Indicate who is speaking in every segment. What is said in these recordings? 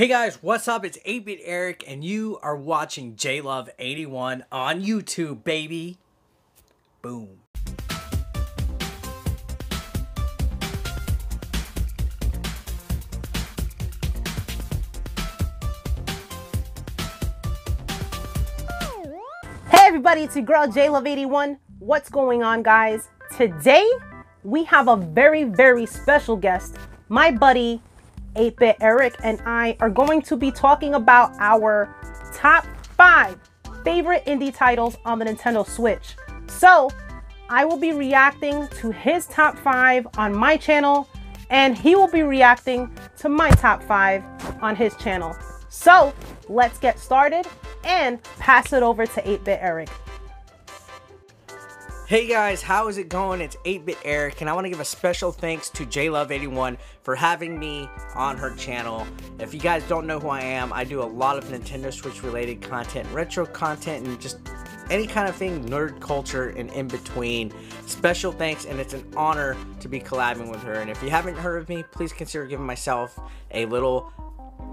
Speaker 1: Hey guys, what's up? It's 8-Bit Eric, and you are watching JLuv81 on YouTube, baby. Boom.
Speaker 2: Hey everybody, it's your girl JLuv81. What's going on, guys? Today we have a very, very special guest. My buddy 8-Bit Eric and I are going to be talking about our top five favorite indie titles on the Nintendo Switch. So I will be reacting to his top five on my channel, and he will be reacting to my top five on his channel. So let's get started and pass it over to 8-Bit Eric.
Speaker 1: Hey guys, how is it going? It's 8-Bit Eric, and I want to give a special thanks to JLuv81 for having me on her channel. If you guys don't know who I am, I do a lot of Nintendo Switch related content, retro content, and just any kind of thing, nerd culture, and in between. Special thanks, and it's an honor to be collabing with her. And if you haven't heard of me, please consider giving myself a little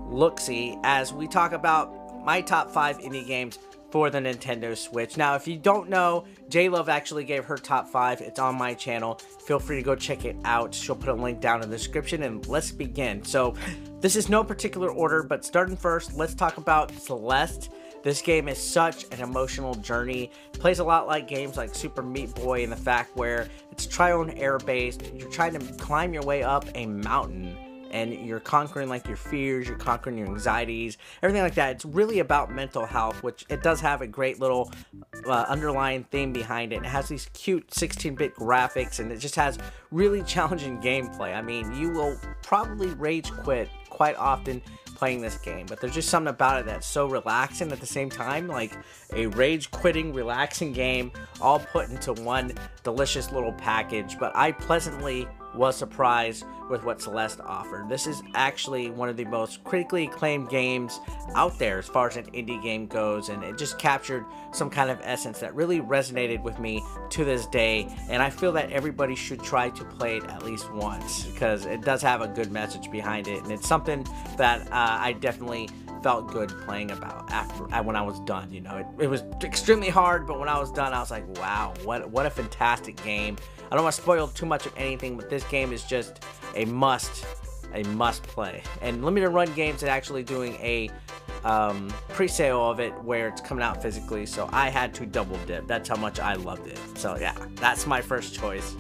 Speaker 1: look-see as we talk about my top five indie games for the Nintendo Switch. Now, if you don't know, J-Luv actually gave her top five. It's on my channel. Feel free to go check it out. She'll put a link down in the description, and let's begin. So, this is no particular order, but starting first, let's talk about Celeste. This game is such an emotional journey. It plays a lot like games like Super Meat Boy in the fact where it's trial and error based. You're trying to climb your way up a mountain and you're conquering like your fears, you're conquering your anxieties, everything like that. It's really about mental health, which it does have a great little uh, underlying theme behind it. It has these cute 16-bit graphics and it just has really challenging gameplay. I mean, you will probably rage quit quite often playing this game, but there's just something about it that's so relaxing at the same time, like a rage quitting, relaxing game, all put into one delicious little package. But I pleasantly was surprised with what Celeste offered. This is actually one of the most critically acclaimed games out there as far as an indie game goes, and it just captured some kind of essence that really resonated with me to this day. And I feel that everybody should try to play it at least once because it does have a good message behind it, and it's something that uh, I definitely felt good playing about after when I was done. You know, it, it was extremely hard, but when I was done, I was like, wow, what what a fantastic game. I don't want to spoil too much of anything, but this game is just a must, a must play. And Limited Run Games is actually doing a um, pre-sale of it where it's coming out physically, so I had to double dip. That's how much I loved it. So yeah, that's my first choice.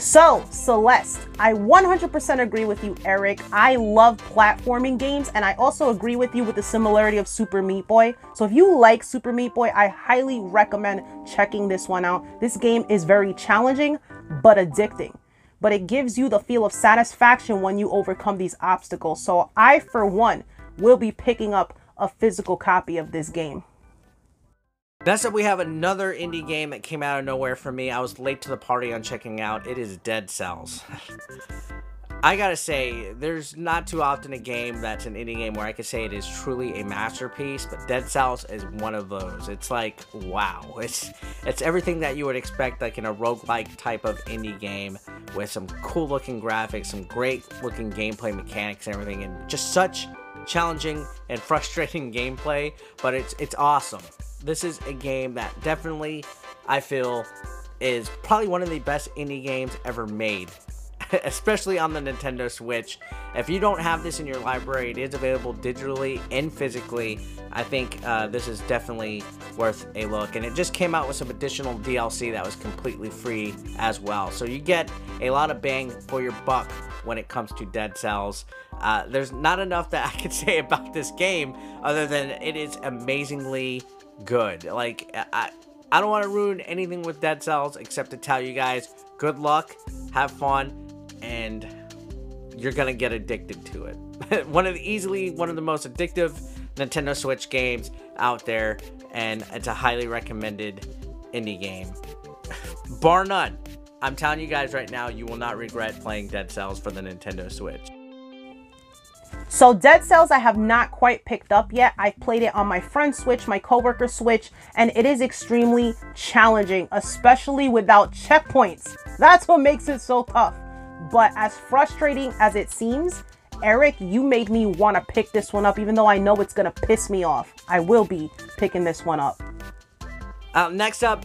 Speaker 2: So, Celeste, I 100% agree with you, Eric. I love platforming games, and I also agree with you with the similarity of Super Meat Boy. So, if you like Super Meat Boy, I highly recommend checking this one out. This game is very challenging, but addicting. But it gives you the feel of satisfaction when you overcome these obstacles. So, I, for one, will be picking up a physical copy of this game.
Speaker 1: Next up, we have another indie game that came out of nowhere for me. I was late to the party on checking out. It is Dead Cells. I gotta say, there's not too often a game that's an indie game where I could say it is truly a masterpiece, but Dead Cells is one of those. It's like, wow. It's it's everything that you would expect like in a roguelike type of indie game with some cool looking graphics, some great looking gameplay mechanics and everything, and just such challenging and frustrating gameplay, but it's it's awesome this is a game that definitely I feel is probably one of the best indie games ever made. Especially on the Nintendo Switch. If you don't have this in your library, it is available digitally and physically. I think uh, this is definitely worth a look. And it just came out with some additional DLC that was completely free as well. So you get a lot of bang for your buck when it comes to Dead Cells. Uh, there's not enough that I could say about this game other than it is amazingly good. Like, I, I don't want to ruin anything with Dead Cells except to tell you guys good luck, have fun, and you're gonna get addicted to it. one of the easily one of the most addictive Nintendo Switch games out there, and it's a highly recommended indie game. Bar none. I'm telling you guys right now, you will not regret playing Dead Cells for the Nintendo Switch.
Speaker 2: So Dead Cells I have not quite picked up yet. I've played it on my friend's Switch, my coworker Switch, and it is extremely challenging, especially without checkpoints. That's what makes it so tough. But as frustrating as it seems, Eric, you made me want to pick this one up, even though I know it's going to piss me off. I will be picking this one up.
Speaker 1: Uh, next up,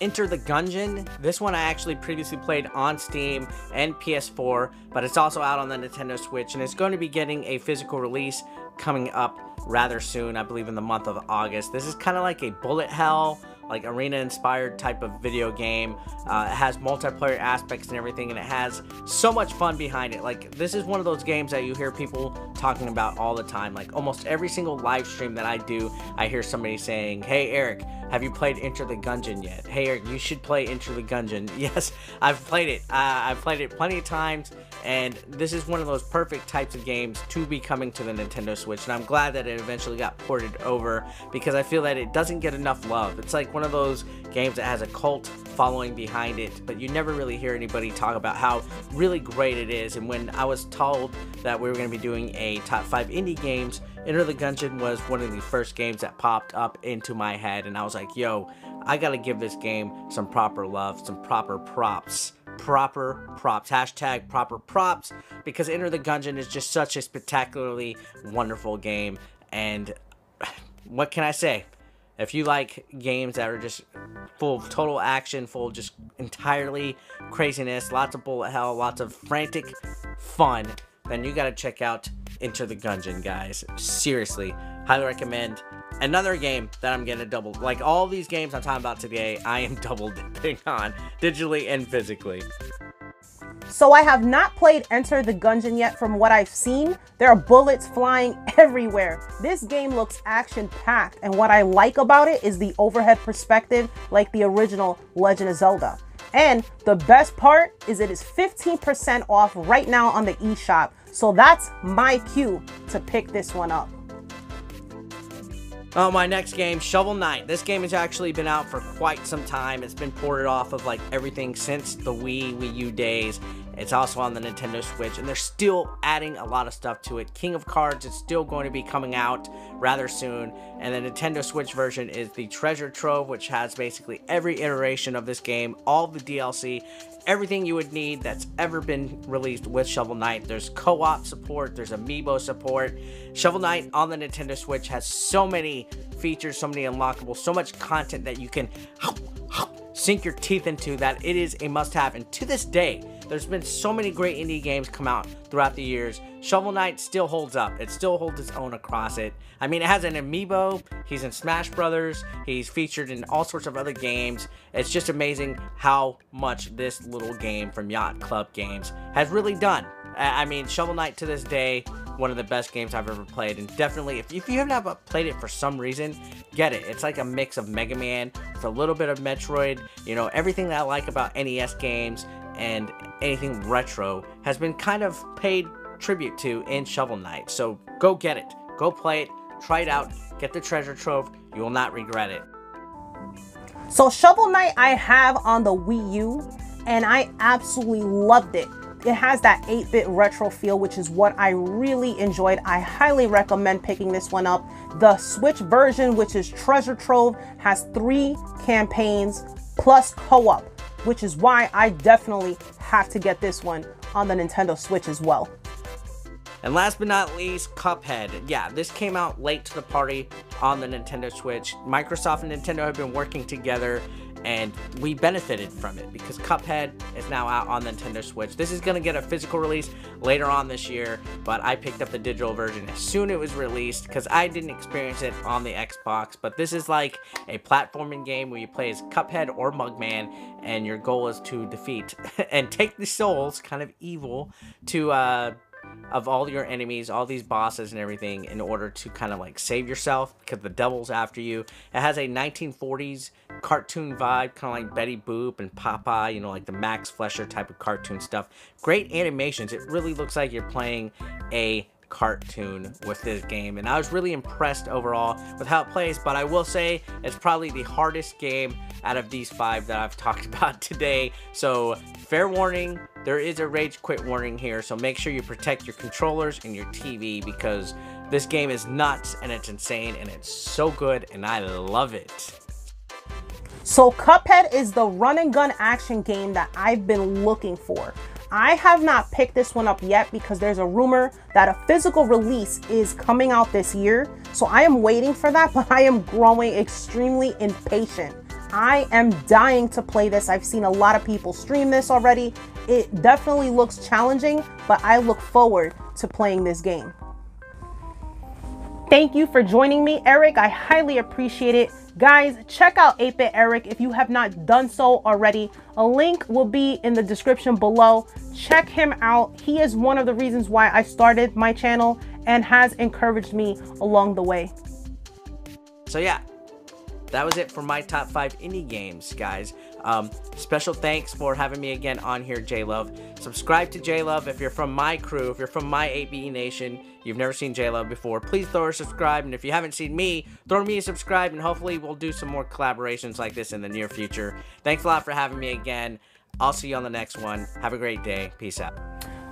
Speaker 1: Enter the Gungeon. This one I actually previously played on Steam and PS4, but it's also out on the Nintendo Switch, and it's going to be getting a physical release coming up rather soon, I believe in the month of August. This is kind of like a bullet hell like arena inspired type of video game. Uh, it has multiplayer aspects and everything, and it has so much fun behind it. Like, this is one of those games that you hear people talking about all the time. Like, almost every single live stream that I do, I hear somebody saying, Hey, Eric, have you played Enter the Gungeon yet? Hey, you should play Enter the Gungeon. Yes, I've played it. Uh, I've played it plenty of times, and this is one of those perfect types of games to be coming to the Nintendo Switch. And I'm glad that it eventually got ported over because I feel that it doesn't get enough love. It's like one of those games that has a cult following behind it, but you never really hear anybody talk about how really great it is. And when I was told that we were going to be doing a top five indie games, Enter the Gungeon was one of the first games that popped up into my head, and I was like, yo, I gotta give this game some proper love, some proper props. Proper props. Hashtag proper props. Because Enter the Gungeon is just such a spectacularly wonderful game. And what can I say? If you like games that are just full of total action, full of just entirely craziness, lots of bullet hell, lots of frantic fun, then you gotta check out Enter the Gungeon, guys. Seriously, highly recommend. Another game that I'm gonna double, like all these games I'm talking about today, I am double dipping on, digitally and physically.
Speaker 2: So I have not played Enter the Gungeon yet from what I've seen. There are bullets flying everywhere. This game looks action-packed, and what I like about it is the overhead perspective like the original Legend of Zelda. And the best part is it is 15% off right now on the eShop. So that's my cue to pick this one up.
Speaker 1: Oh, my next game, Shovel Knight. This game has actually been out for quite some time. It's been ported off of like everything since the Wii, Wii U days. It's also on the Nintendo Switch, and they're still adding a lot of stuff to it. King of Cards is still going to be coming out rather soon, and the Nintendo Switch version is the Treasure Trove, which has basically every iteration of this game, all the DLC, everything you would need that's ever been released with Shovel Knight. There's co-op support, there's amiibo support. Shovel Knight on the Nintendo Switch has so many features, so many unlockables, so much content that you can sink your teeth into that it is a must-have. And to this day, there's been so many great indie games come out throughout the years. Shovel Knight still holds up. It still holds its own across it. I mean, it has an amiibo. He's in Smash Brothers. He's featured in all sorts of other games. It's just amazing how much this little game from Yacht Club Games has really done. I mean, Shovel Knight to this day, one of the best games I've ever played. And definitely, if, if you haven't played it for some reason, get it. It's like a mix of Mega Man with a little bit of Metroid. You know, everything that I like about NES games and anything retro has been kind of paid tribute to in Shovel Knight. So go get it. Go play it. Try it out. Get the treasure trove. You will not regret it.
Speaker 2: So Shovel Knight I have on the Wii U and I absolutely loved it. It has that 8-bit retro feel, which is what I really enjoyed. I highly recommend picking this one up. The Switch version, which is Treasure Trove, has three campaigns plus co-op which is why I definitely have to get this one on the Nintendo Switch as well.
Speaker 1: And last but not least, Cuphead. Yeah, this came out late to the party on the Nintendo Switch. Microsoft and Nintendo have been working together and we benefited from it because Cuphead is now out on the Nintendo Switch. This is going to get a physical release later on this year, but I picked up the digital version as soon as it was released because I didn't experience it on the Xbox. But this is like a platforming game where you play as Cuphead or Mugman, and your goal is to defeat and take the souls, kind of evil, to uh, of all your enemies, all these bosses and everything in order to kind of like save yourself because the devil's after you. It has a 1940s cartoon vibe, kind of like Betty Boop and Popeye, you know, like the Max Fleischer type of cartoon stuff. Great animations. It really looks like you're playing a cartoon with this game and I was really impressed overall with how it plays but I will say it's probably the hardest game out of these five that I've talked about today so fair warning there is a rage quit warning here so make sure you protect your controllers and your TV because this game is nuts and it's insane and it's so good and I love it.
Speaker 2: So Cuphead is the run and gun action game that I've been looking for. I have not picked this one up yet because there's a rumor that a physical release is coming out this year. So I am waiting for that, but I am growing extremely impatient. I am dying to play this. I've seen a lot of people stream this already. It definitely looks challenging, but I look forward to playing this game. Thank you for joining me, Eric. I highly appreciate it. Guys, check out 8-Bit Eric if you have not done so already. A link will be in the description below. Check him out. He is one of the reasons why I started my channel and has encouraged me along the way.
Speaker 1: So yeah, that was it for my top five indie games, guys. Um, special thanks for having me again on here, J Luv. Subscribe to J Luv if you're from my crew, if you're from my 8BE Nation, you've never seen J Luv before. Please throw a subscribe, and if you haven't seen me, throw me a subscribe, and hopefully we'll do some more collaborations like this in the near future. Thanks a lot for having me again. I'll see you on the next one. Have a great day. Peace out.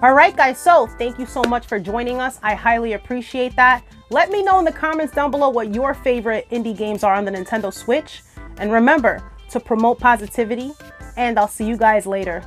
Speaker 2: All right, guys. So thank you so much for joining us. I highly appreciate that. Let me know in the comments down below what your favorite indie games are on the Nintendo Switch. And remember to promote positivity, and I'll see you guys later.